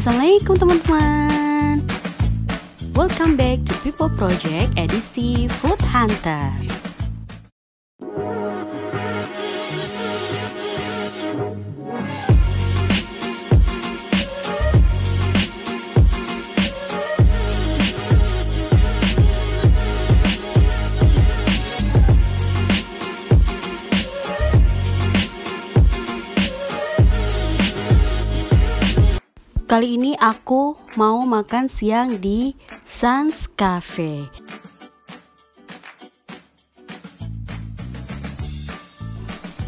Assalamualaikum teman-teman. Welcome back to People Project edisi Food Hunter Kali ini aku mau makan siang di Sans Cafe.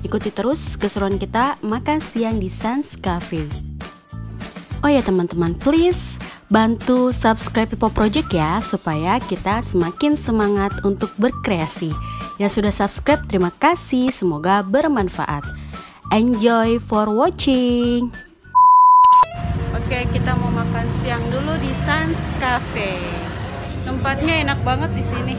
Ikuti terus keseruan kita makan siang di Sans Cafe. Oh ya teman-teman, please bantu subscribe People Project ya supaya kita semakin semangat untuk berkreasi. Yang sudah subscribe terima kasih, semoga bermanfaat. Enjoy for watching. Oke, kita mau makan siang dulu di Sans Cafe. Tempatnya enak banget di sini.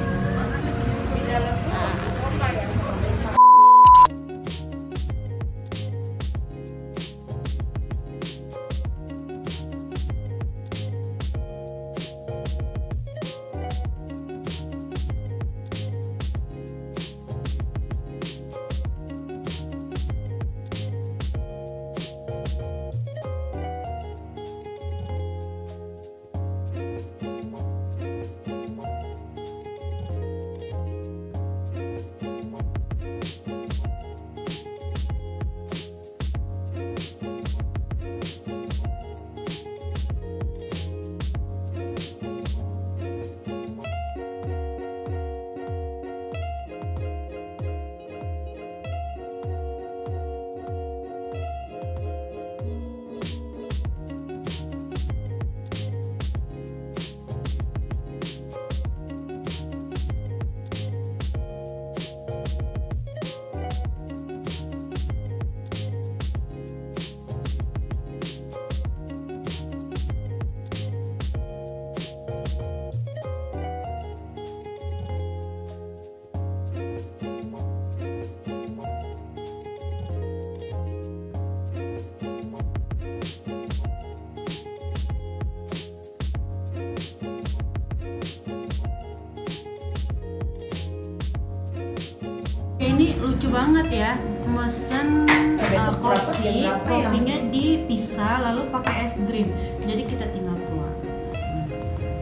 Ini lucu banget ya. Mesen uh, kopi kopinya dipisah lalu pakai es krim. Jadi kita tinggal keluar.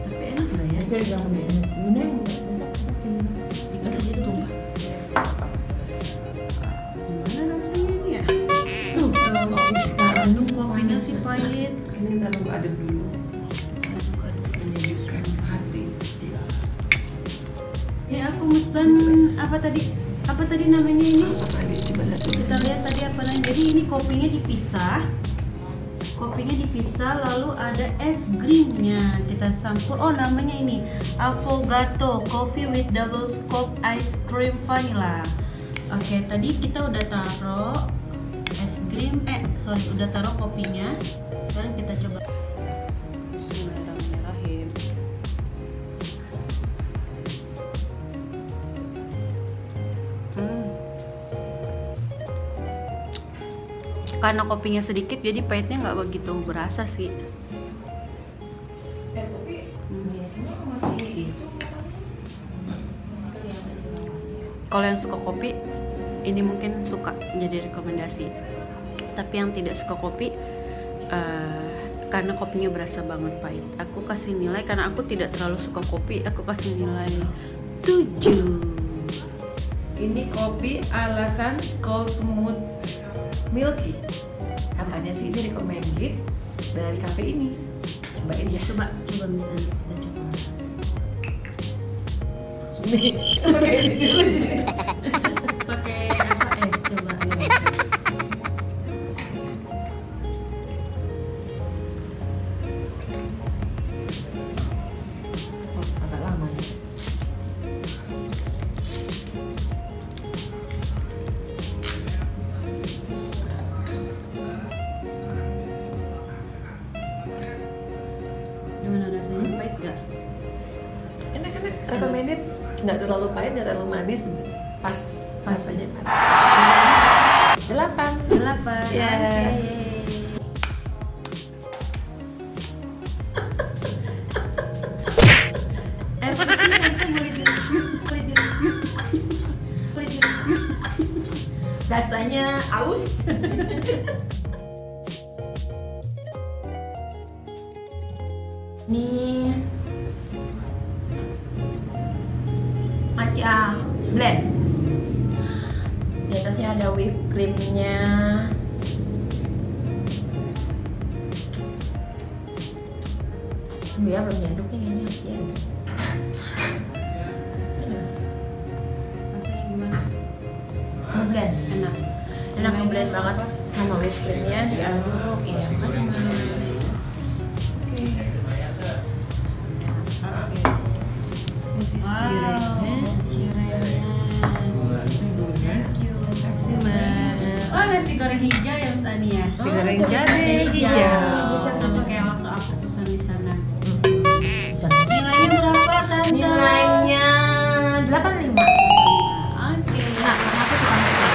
Tapi enak nggak ya? Kita gimana rasanya ini ya? Tuh aduh kopinya sih pahit. Ini taruh adem dulu. Menyejukkan hati. ya aku mesen apa tadi apa tadi namanya ini? Kita lihat tadi apa namanya? Jadi ini kopinya dipisah. Kopinya dipisah lalu ada es krimnya. Kita sampul oh namanya ini. Avocado coffee with double scoop ice cream vanilla. Oke tadi kita udah taruh es krim. Eh sorry udah taruh kopinya. Sekarang kita coba karena kopinya sedikit jadi pahitnya nggak begitu berasa sih. Eh tapi biasanya masih itu bawahnya. kalau yang suka kopi ini mungkin suka jadi rekomendasi. Tapi yang tidak suka kopi eh, karena kopinya berasa banget pahit. Aku kasih nilai karena aku tidak terlalu suka kopi aku kasih nilai 7 Ini kopi alasan Skull Smooth Milky. Katanya sih ini recommended dari cafe ini. Cobain ya. coba coba misalnya kita coba Oke, ini Iya. enak-enak, enak recommended. Nggak terlalu pahit nggak terlalu manis. Pas rasanya pas. Delapan. Delapan. Ya rasanya aus. Nih. Matcha blend. Di atasnya ada whipped creamnya. Tunggu ya belum diaduk nih kayaknya. Harus diaduk gimana? ngeblend. Enak. enak ngeblend banget sama whipped creamnya diaduk ya manis oke. Is oh nasi goreng hijau ya Mas Ani ya? Nasi goreng Oh, cabai hijau. bisa sama kayak waktu aku pesan di sana? Nilainya berapa tante? Nilainya 85 oke. Enak karena aku suka matcha.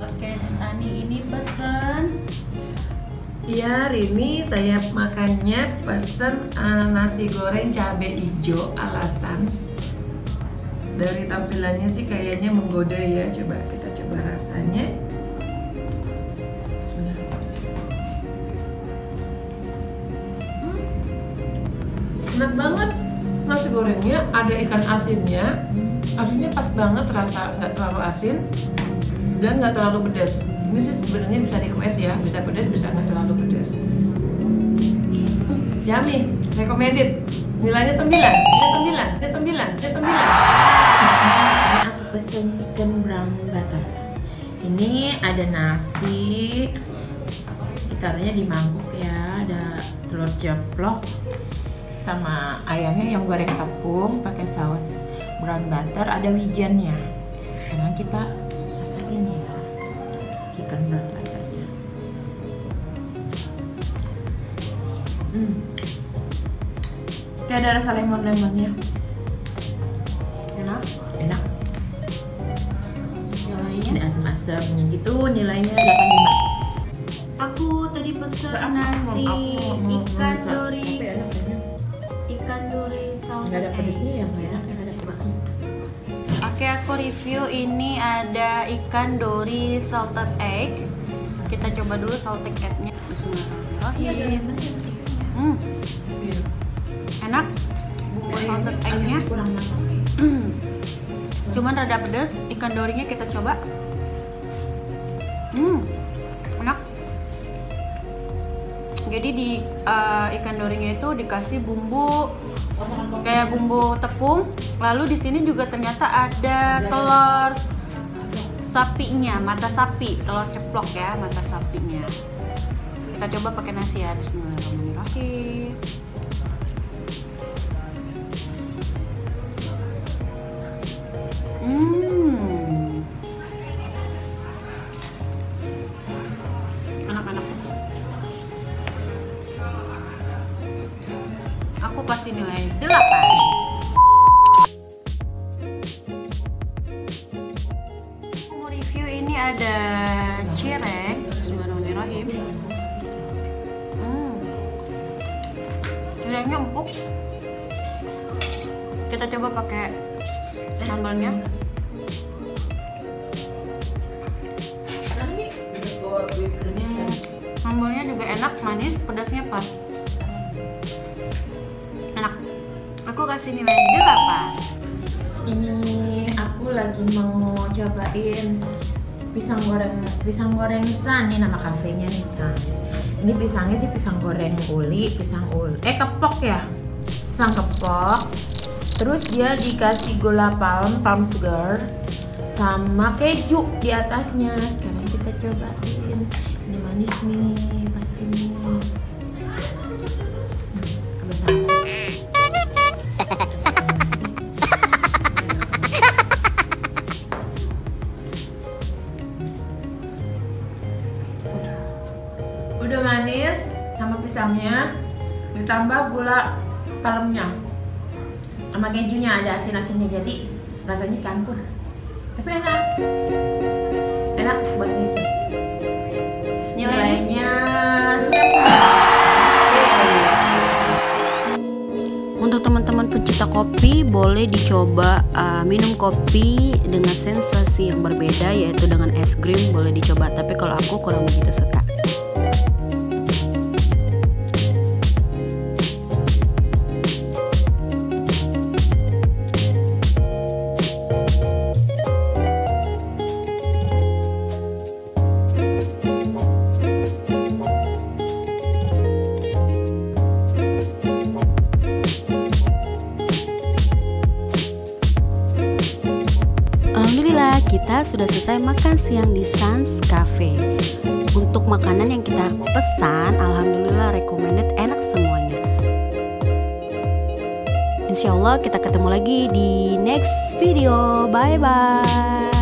oke Mas Ani ini pesen. Iya, Rini saya makannya pesen eh, nasi goreng cabai hijau ala Sans. Dari tampilannya sih kayaknya menggoda ya. Coba kita coba rasanya. Hmm, Enak banget nasi gorengnya, ada ikan asinnya. Asinnya pas banget rasa nggak terlalu asin dan nggak terlalu pedas. Ini sih sebenarnya bisa request ya, bisa pedas, bisa nggak terlalu pedas. Hmm, yummy, recommended. Nilainya 9, ini 9, ini 9, ini 9. Pesen chicken brown butter. Ini ada nasi, ditaruhnya di mangkuk ya, ada telur ceplok, sama ayamnya yang goreng tepung pakai saus brown butter ada wijennya karena kita rasain ya chicken brown butternya hmm. kayak ada rasa lemon lemonnya asam-asamnya gitu nilainya 85 aku tadi aku nasi ikan dori kayaknya. ikan dori salted nggak ada egg. pedesnya ya mbak ya nggak ada pedesnya Oke, aku review ini ada ikan dori salted egg. Kita coba dulu salted egg-nya. Bismillahirrahmanirrahim. Hmm, Iya. enak. Bumbu salted egg-nya. Cuman rada pedas. Ikan dorinya kita coba. Hmm, enak. Jadi di uh, ikan dorinya itu dikasih bumbu kayak bumbu tepung. Lalu di sini juga ternyata ada telur sapinya, mata sapi, telur ceplok ya, mata sapinya. Kita coba pakai nasi ya, Bismillahirrahmanirrahim. Ada cireng. Bismillahirrahmanirrahim. Hmm. Cirengnya empuk. Kita coba pakai sambalnya Hmm, Sambalnya juga enak, manis, pedasnya pas. Enak. Aku kasih nilai 8 ini aku lagi mau cobain pisang goreng pisang goreng san ini nama kafenya nih san ini pisangnya sih pisang goreng uli pisang uli eh kepok ya? Pisang kepok. Terus dia dikasih gula palm palm sugar sama keju di atasnya. Sekarang kita cobain. Ini manis nih udah manis sama pisangnya ditambah gula palemnya sama kejunya ada asin-asinnya jadi rasanya campur tapi enak enak buat ngisi Nilainya? nilainya 90 Yeay. Untuk teman-teman pencinta kopi, boleh dicoba uh, minum kopi dengan sensasi yang berbeda, yaitu dengan es krim. Boleh dicoba, tapi kalau aku kurang begitu suka. Selesai makan siang di Sans Cafe. Untuk makanan yang kita pesan Alhamdulillah recommended enak semuanya. Insya Allah kita ketemu lagi di next video. Bye bye